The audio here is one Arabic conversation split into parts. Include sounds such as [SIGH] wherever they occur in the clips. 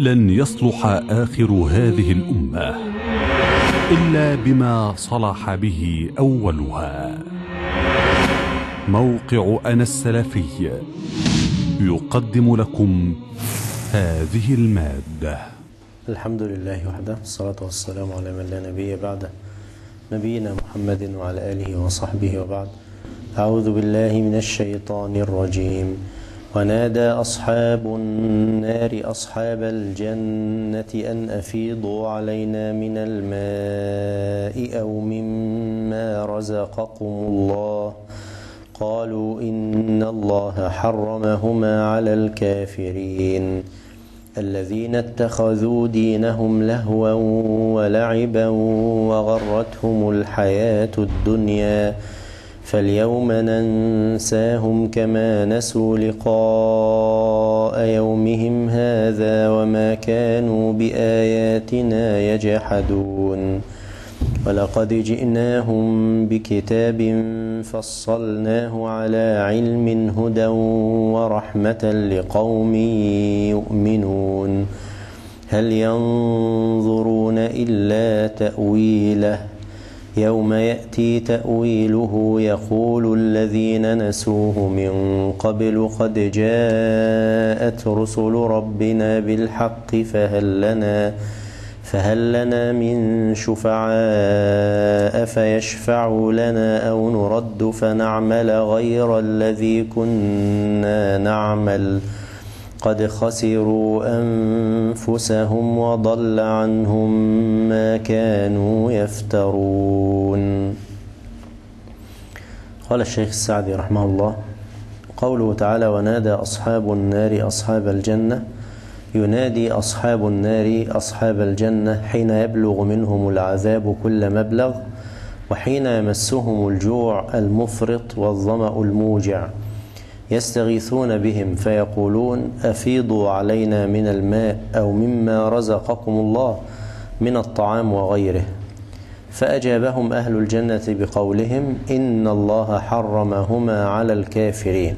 لن يصلح آخر هذه الأمة إلا بما صلح به أولها. موقع أنا السلفي يقدم لكم هذه المادة. الحمد لله وحده والصلاة والسلام على من لا نبي بعده نبينا محمد وعلى آله وصحبه وبعد. أعوذ بالله من الشيطان الرجيم. ونادى أصحاب النار أصحاب الجنة أن أفيضوا علينا من الماء أو مما رزقكم الله. قالوا إن الله حرمهما على الكافرين. الذين اتخذوا دينهم لهوا ولعبا وغرتهم الحياة الدنيا. فاليوم ننساهم كما نسوا لقاء يومهم هذا وما كانوا بآياتنا يجحدون. ولقد جئناهم بكتاب فصلناه على علم هدى ورحمة لقوم يؤمنون. هل ينظرون إلا تأويله؟ يوم يأتي تأويله يقول الذين نسوه من قبل قد جاءت رسل ربنا بالحق فهل لنا فهل لنا من شفعاء فيشفعوا لنا أو نرد فنعمل غير الذي كنا نعمل؟ قد خسروا أنفسهم وضل عنهم ما كانوا يفترون. قال الشيخ السعدي رحمه الله قوله تعالى ونادى أصحاب النار أصحاب الجنة. ينادي أصحاب النار أصحاب الجنة حين يبلغ منهم العذاب كل مبلغ وحين يمسهم الجوع المفرط والظمأ الموجع. يستغيثون بهم فيقولون أفيضوا علينا من الماء أو مما رزقكم الله من الطعام وغيره. فأجابهم أهل الجنة بقولهم إن الله حرمهما على الكافرين.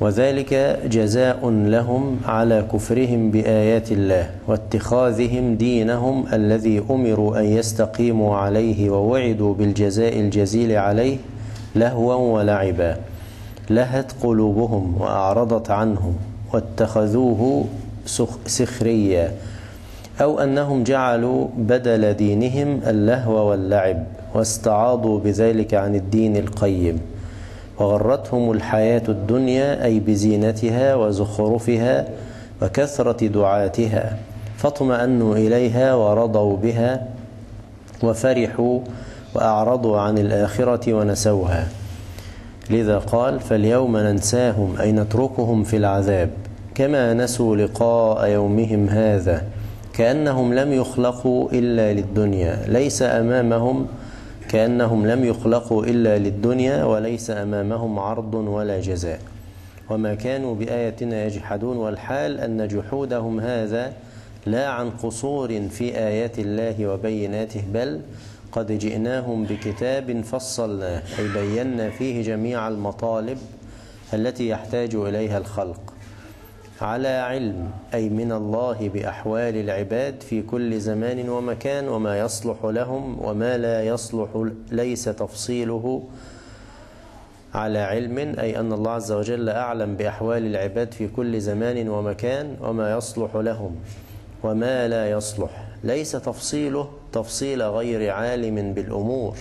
وذلك جزاء لهم على كفرهم بآيات الله واتخاذهم دينهم الذي أمروا أن يستقيموا عليه ووعدوا بالجزاء الجزيل عليه لهوا ولعبا. لهت قلوبهم وأعرضت عنه واتخذوه سخريا أو أنهم جعلوا بدل دينهم اللهو واللعب واستعاضوا بذلك عن الدين القيم. وغرتهم الحياة الدنيا أي بزينتها وزخرفها وكثرة دعاتها فاطمأنوا إليها ورضوا بها وفرحوا وأعرضوا عن الآخرة ونسوها. لذا قال فاليوم ننساهم أي نتركهم في العذاب كما نسوا لقاء يومهم هذا كأنهم لم يخلقوا إلا للدنيا ليس أمامهم كأنهم لم يخلقوا إلا للدنيا وليس أمامهم عرض ولا جزاء. وما كانوا بآياتنا يجحدون والحال أن جحودهم هذا لا عن قصور في آيات الله وبيناته بل قد جئناهم بكتاب فصلناه أي بينا فيه جميع المطالب التي يحتاج إليها الخلق على علم أي من الله بأحوال العباد في كل زمان ومكان وما يصلح لهم وما لا يصلح ليس تفصيله على علم أي أن الله عز وجل أعلم بأحوال العباد في كل زمان ومكان وما يصلح لهم وما لا يصلح. ليس تفصيله تفصيل غير عالم بالأمور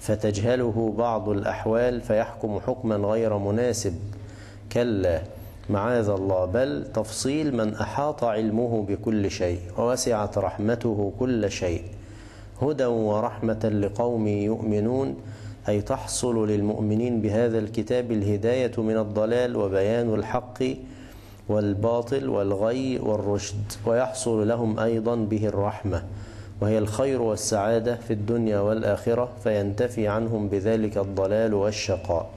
فتجهله بعض الأحوال فيحكم حكما غير مناسب. كلا معاذ الله بل تفصيل من أحاط علمه بكل شيء ووسعت رحمته كل شيء. هدى ورحمة لقوم يؤمنون أي تحصل للمؤمنين بهذا الكتاب الهداية من الضلال وبيان الحق والباطل والغي والرشد ويحصل لهم أيضا به الرحمة. وهي الخير والسعادة في الدنيا والآخرة فينتفي عنهم بذلك الضلال والشقاء.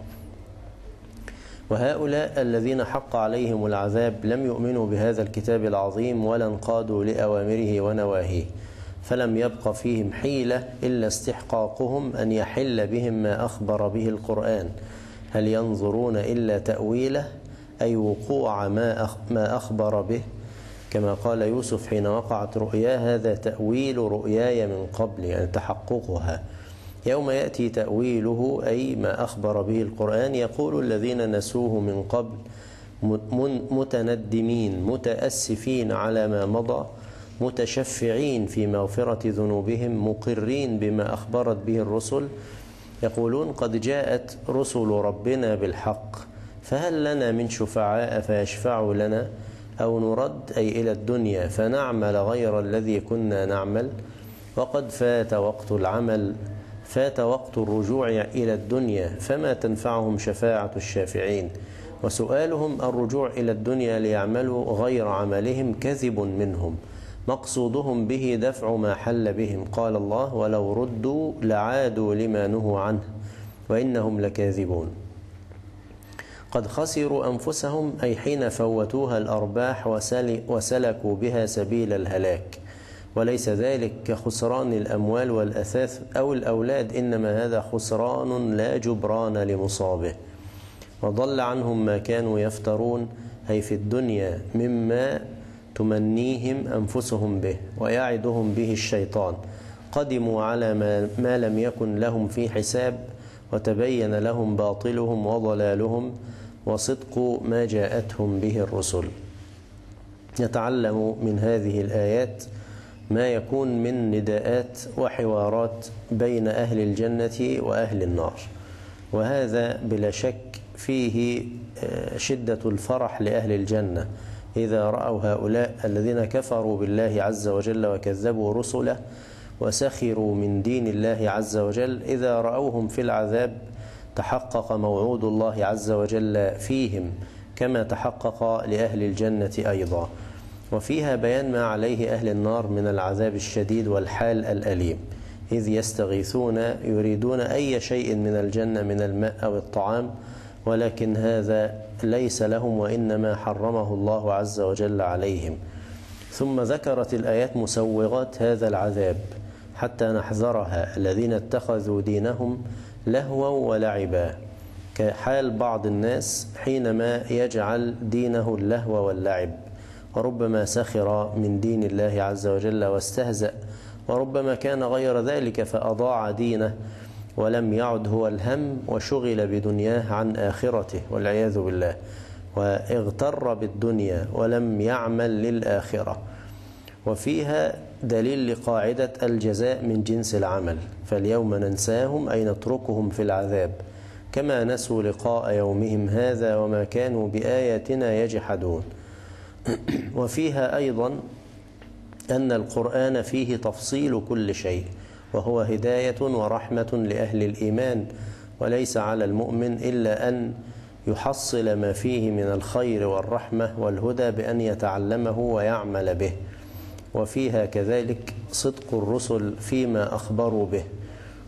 وهؤلاء الذين حق عليهم العذاب لم يؤمنوا بهذا الكتاب العظيم ولا انقادوا لأوامره ونواهيه فلم يبق فيهم حيلة إلا استحقاقهم أن يحل بهم ما أخبر به القرآن. هل ينظرون إلا تأويله؟ أي وقوع ما ما أخبر به. كما قال يوسف حين وقعت رؤياه هذا تأويل رؤياي من قبل يعني تحققها. يوم يأتي تأويله أي ما أخبر به القرآن يقول الذين نسوه من قبل متندمين متأسفين على ما مضى متشفعين في مغفرة ذنوبهم مقرين بما أخبرت به الرسل. يقولون قد جاءت رسل ربنا بالحق. فهل لنا من شفعاء فيشفعوا لنا أو نرد أي إلى الدنيا فنعمل غير الذي كنا نعمل؟ وقد فات وقت العمل فات وقت الرجوع إلى الدنيا فما تنفعهم شفاعة الشافعين؟ وسؤالهم الرجوع إلى الدنيا ليعملوا غير عملهم كذب منهم مقصودهم به دفع ما حل بهم. قال الله ولو ردوا لعادوا لما نهوا عنه وإنهم لكاذبون. قد خسروا أنفسهم أي حين فوتوها الأرباح وسلكوا بها سبيل الهلاك. وليس ذلك كخسران الأموال والأثاث أو الأولاد إنما هذا خسران لا جبران لمصابه. وضل عنهم ما كانوا يفترون أي في الدنيا مما تمنيهم أنفسهم به ويعدهم به الشيطان. قدموا على ما لم يكن لهم في حساب وتبين لهم باطلهم وضلالهم. وصدق ما جاءتهم به الرسل. نتعلم من هذه الآيات ما يكون من نداءات وحوارات بين أهل الجنة وأهل النار. وهذا بلا شك فيه شدة الفرح لأهل الجنة. إذا رأوا هؤلاء الذين كفروا بالله عز وجل وكذبوا رسله وسخروا من دين الله عز وجل إذا رأوهم في العذاب تحقق موعود الله عز وجل فيهم كما تحقق لأهل الجنة أيضا. وفيها بيان ما عليه أهل النار من العذاب الشديد والحال الأليم. إذ يستغيثون يريدون أي شيء من الجنة من الماء أو الطعام ولكن هذا ليس لهم وإنما حرمه الله عز وجل عليهم. ثم ذكرت الآيات مسوغات هذا العذاب حتى نحذرها الذين اتخذوا دينهم لهوا ولعبا كحال بعض الناس حينما يجعل دينه اللهو واللعب. وربما سخر من دين الله عز وجل واستهزأ وربما كان غير ذلك فأضاع دينه ولم يعد هو الهم وشغل بدنياه عن آخرته والعياذ بالله. واغتر بالدنيا ولم يعمل للآخرة. وفيها دليل لقاعدة الجزاء من جنس العمل فاليوم ننساهم أي نتركهم في العذاب. كما نسوا لقاء يومهم هذا وما كانوا بآياتنا يجحدون. [CLEARS THROAT] وفيها أيضا أن القرآن فيه تفصيل كل شيء وهو هداية ورحمة لأهل الإيمان وليس على المؤمن إلا أن يحصل ما فيه من الخير والرحمة والهدى بأن يتعلمه ويعمل به. وفيها كذلك صدق الرسل فيما أخبروا به.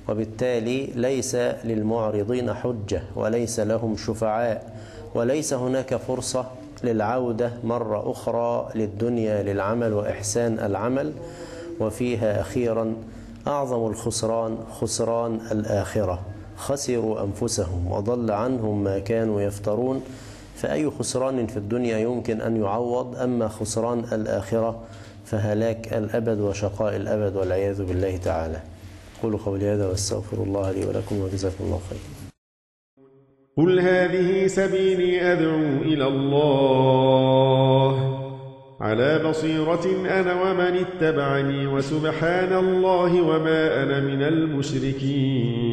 وبالتالي ليس للمعرضين حجة وليس لهم شفعاء وليس هناك فرصة للعودة مرة أخرى للدنيا للعمل وإحسان العمل. وفيها أخيرا أعظم الخسران خسران الآخرة. خسروا أنفسهم وضل عنهم ما كانوا يفترون. فأي خسران في الدنيا يمكن أن يعوض أما خسران الآخرة فهلاك الأبد وشقاء الأبد والعياذ بالله تعالى. قولوا قولي هذا وأستغفر الله لي ولكم وجزاكم الله خير. قل هذه سبيلي أدعو إلى الله. على بصيرة أنا ومن اتبعني وسبحان الله وما أنا من المشركين.